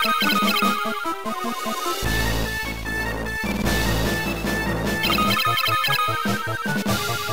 Thank you.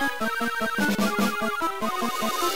ハハハハ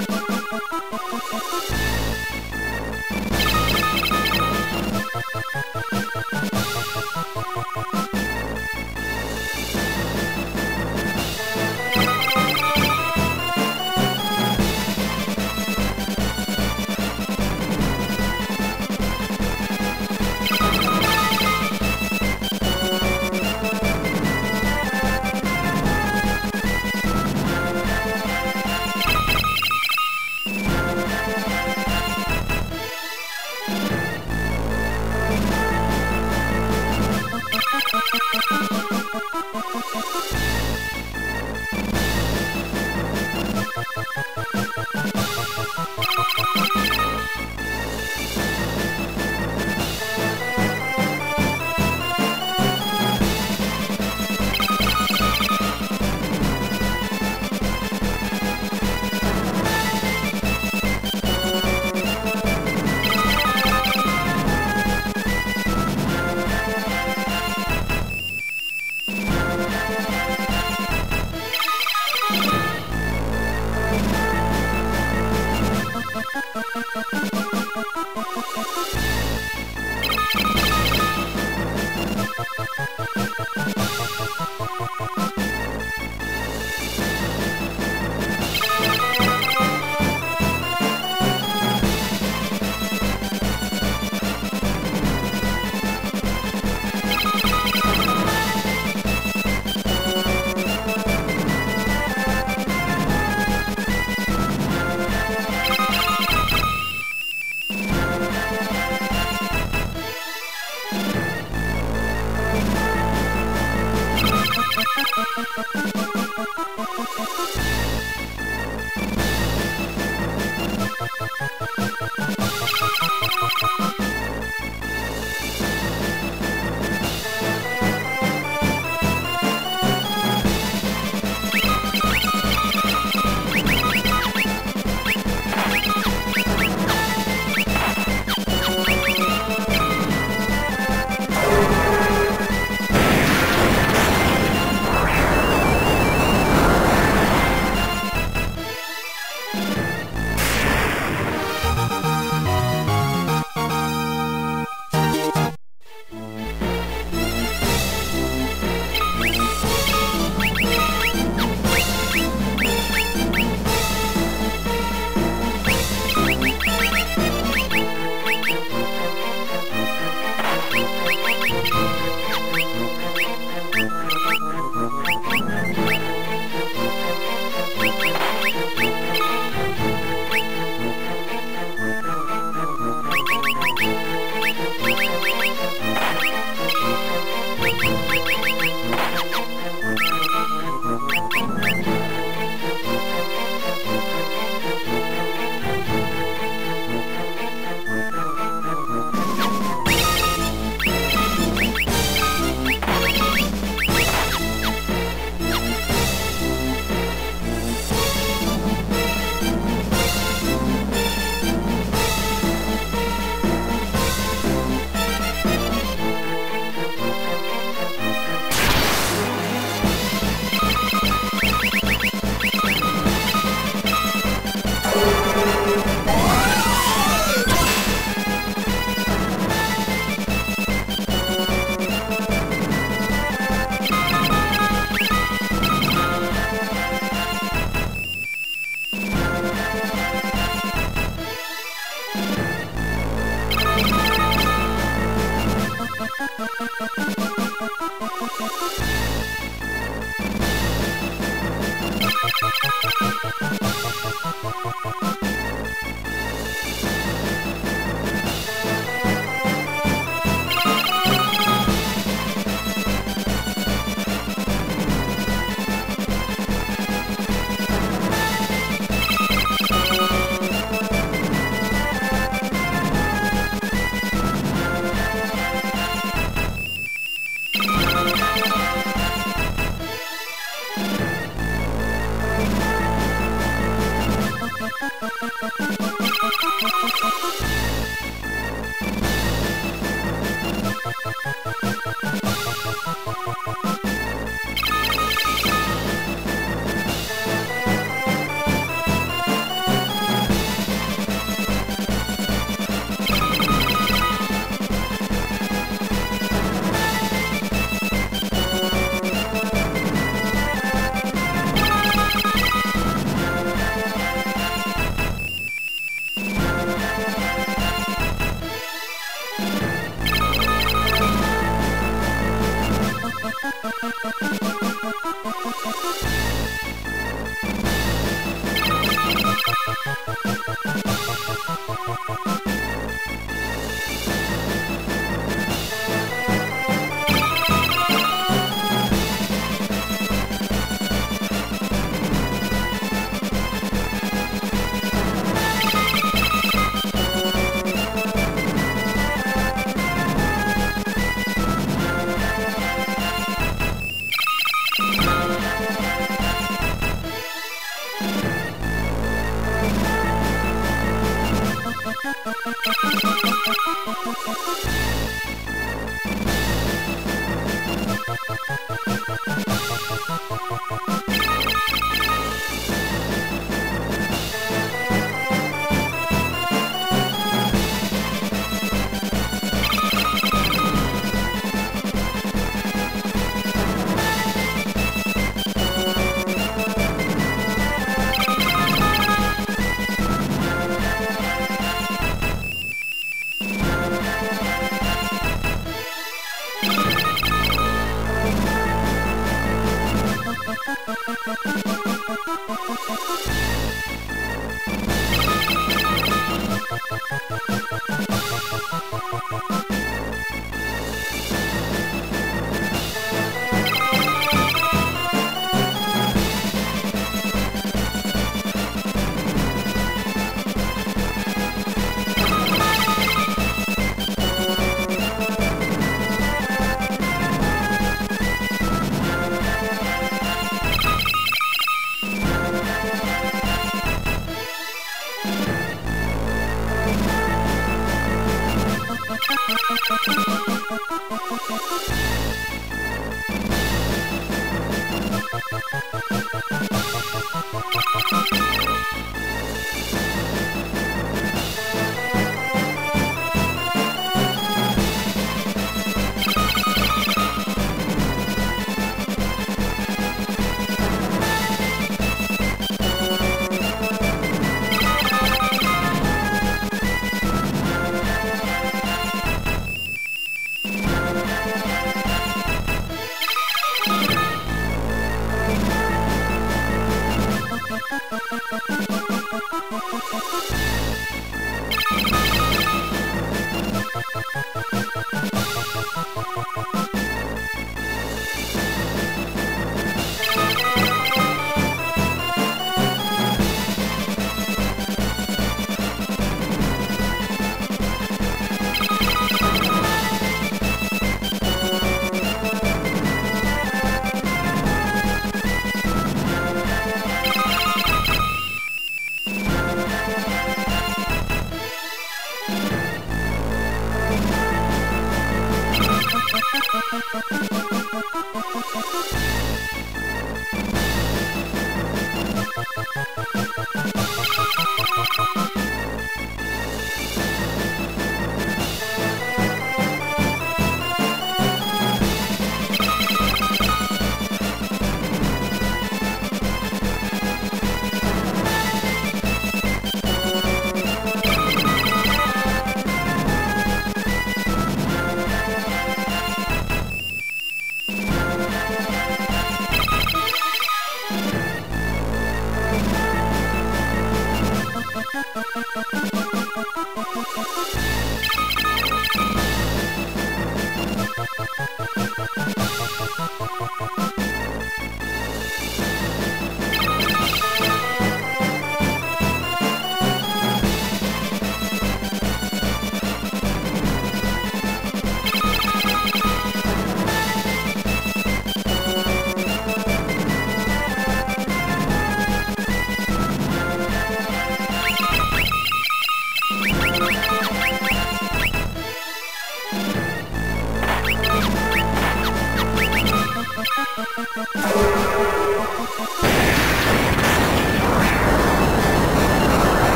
you